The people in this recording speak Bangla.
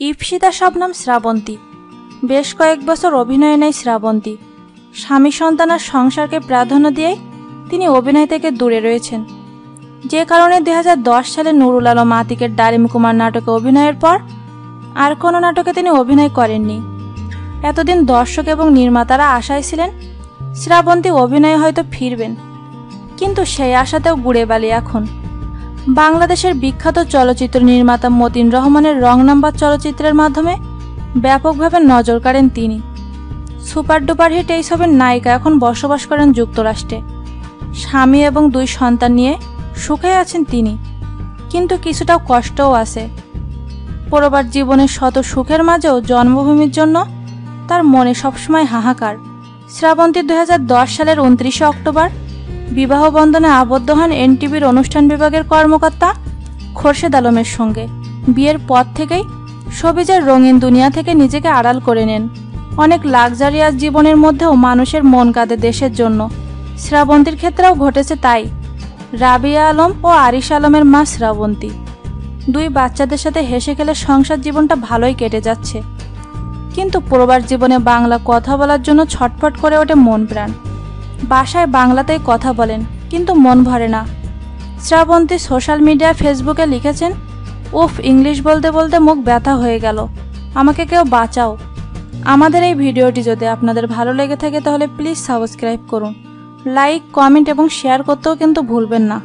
ইপসিতা শবনম শ্রাবন্তী। বেশ কয়েক বছর অভিনয়ে নেয় শ্রাবন্তী। স্বামী সন্তানের সংসারকে প্রাধান্য দিয়ে তিনি অভিনয় থেকে দূরে রয়েছেন। যে কারণে দুই হাজার দশ সালে নুরুল আলম আতিকের ডালিম কুমার নাটকে অভিনয়ের পর আর কোনো নাটকে তিনি অভিনয় করেননি। এতদিন দর্শক এবং নির্মাতারা আশায় ছিলেন শ্রাবন্তী অভিনয়ে হয়তো ফিরবেন, কিন্তু সেই আশাতেও গুড়ে বালি এখন। বাংলাদেশের বিখ্যাত চলচ্চিত্র নির্মাতা মতিন রহমানের রং নাম্বার চলচ্চিত্রের মাধ্যমে ব্যাপকভাবে নজর কাড়েন তিনি। সুপার ডুপার হিট এই ছবির নায়িকা এখন বসবাস করেন যুক্তরাষ্ট্রে। স্বামী এবং দুই সন্তান নিয়ে সুখে আছেন তিনি, কিন্তু কিছুটাও কষ্টও আছে। পরবার জীবনের শত সুখের মাঝেও জন্মভূমির জন্য তার মনে সবসময় হাহাকার। শ্রাবন্তী দু হাজার দশ সালের উনত্রিশে অক্টোবর, বিবাহ বন্ধনে আবদ্ধ হন এনটিভির অনুষ্ঠান বিভাগের কর্মকর্তা খোরশেদ আলমের সঙ্গে। বিয়ের পর থেকেই সবিজের রঙিন দুনিয়া থেকে নিজেকে আড়াল করে নেন। অনেক লাক্সারিয়াস জীবনের মধ্যেও মানুষের মন কাঁদে দেশের জন্য। শ্রাবন্তীর ক্ষেত্রেও ঘটেছে তাই। রাবিয়া আলম ও আরিশ আলমের মা শ্রাবন্তী। দুই বাচ্চাদের সাথে হেসে খেলে সংসার জীবনটা ভালোই কেটে যাচ্ছে। কিন্তু প্রবার জীবনে বাংলা কথা বলার জন্য ছটফট করে ওঠে মন প্রাণ। বাসায় বাংলাতেই কথা বলেন, কিন্তু মন ভরে না। শ্রাবন্তী সোশ্যাল মিডিয়া ফেসবুকে লিখেছেন, উফ, ইংলিশ বলতে বলতে মুখ ব্যথা হয়ে গেল। আমাকে কেউ বাঁচাও। আমাদের এই ভিডিওটি যদি আপনাদের ভালো লেগে থাকে তাহলে প্লিজ সাবস্ক্রাইব করুন। লাইক, কমেন্ট এবং শেয়ার করতেও কিন্তু ভুলবেন না।